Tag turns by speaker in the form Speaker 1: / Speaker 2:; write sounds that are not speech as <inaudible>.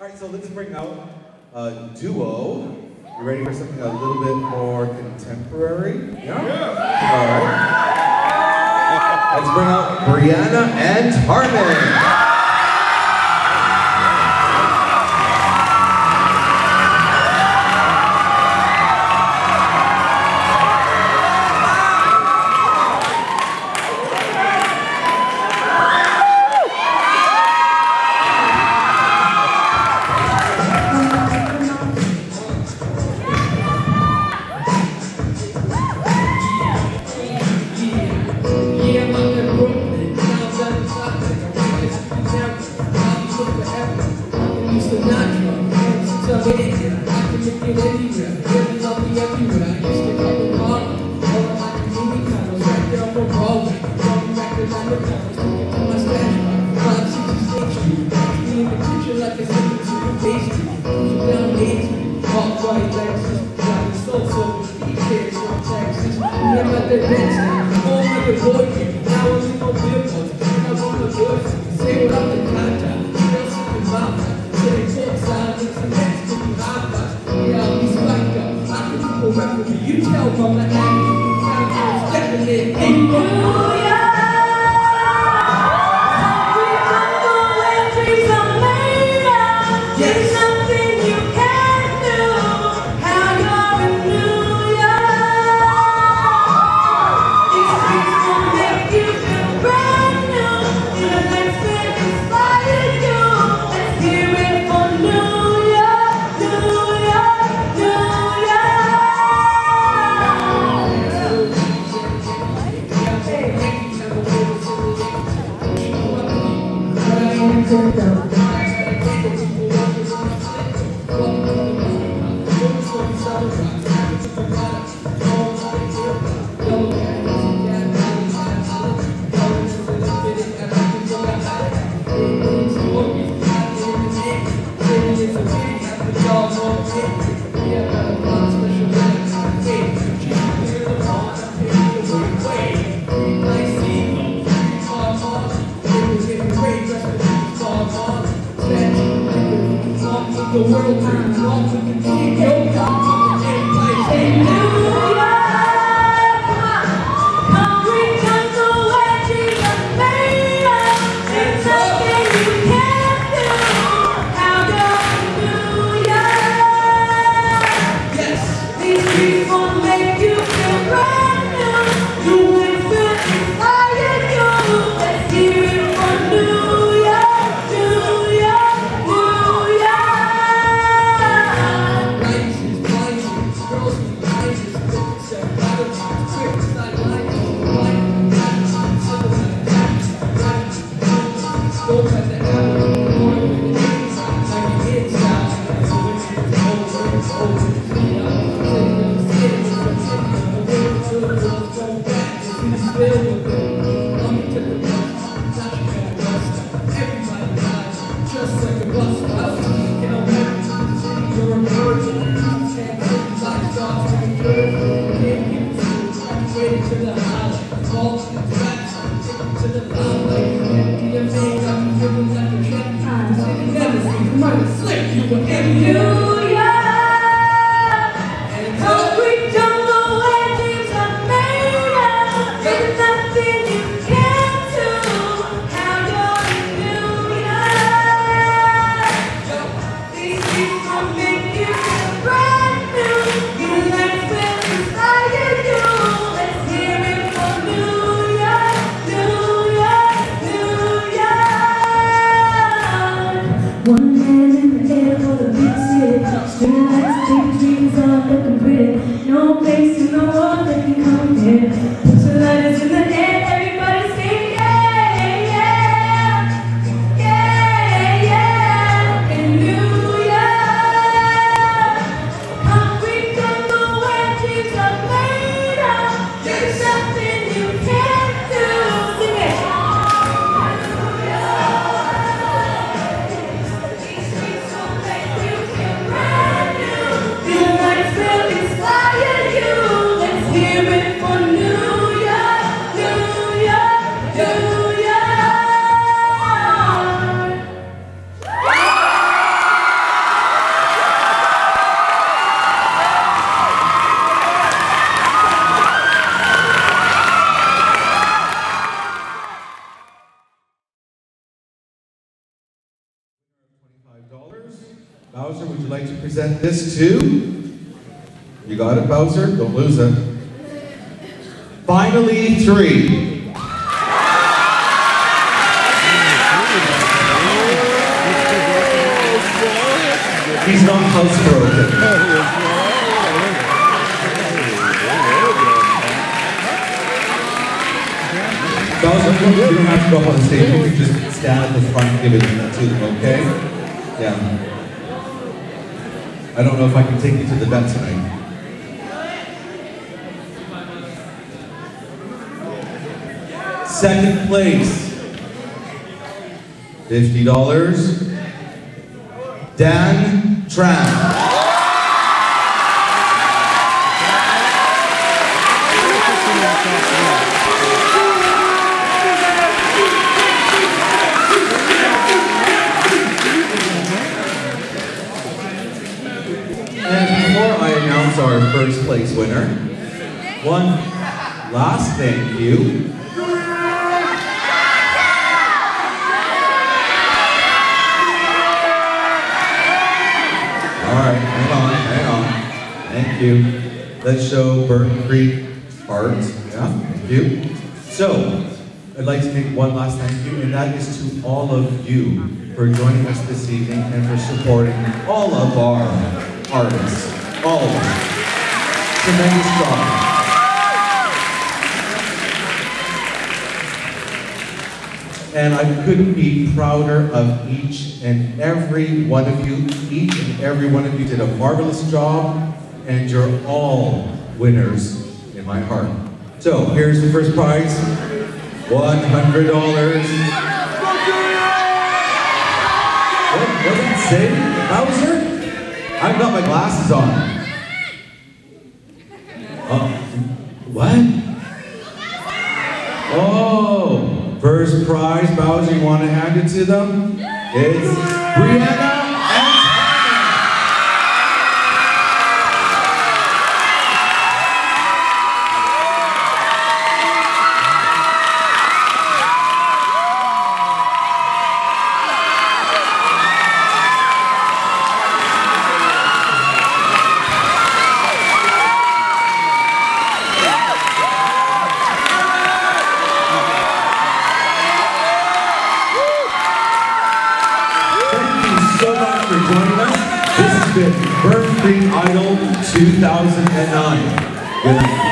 Speaker 1: All right, so let's bring out a duo. You ready for something a little bit more contemporary? Yeah? All right. <laughs> Let's bring out Brianna and
Speaker 2: Harmen. the world turns on to the keep Your to the
Speaker 3: place. Amen.
Speaker 1: Bowser, would you like to present this to? You got it, Bowser? Don't lose it. Finally, three. He's not housebroken. Bowser, you don't- have to go up on stage. You can just stand at the front and give it to them, okay? Yeah. I don't know if I can take you to the vet tonight. Second place. Fifty dollars. Dan Tran. Our first place winner, one last thank you. All right, hang on, hang on. Thank you. Let's show Byrne Creek art. Yeah, thank you. So, I'd like to make one last thank you, and that is to all of you for joining us this evening and for supporting all of our artists. All of them. Tremendous job. And I couldn't be prouder of each and every one of you. Each and every one of you did a marvelous job, and you're all winners in my heart. So here's the first prize $100. What, what did it say? Bowser? I've got my glasses on. Oh, what? Oh, first prize, Bowser, you want to hand it to them? It's Brianna 2009. Good night.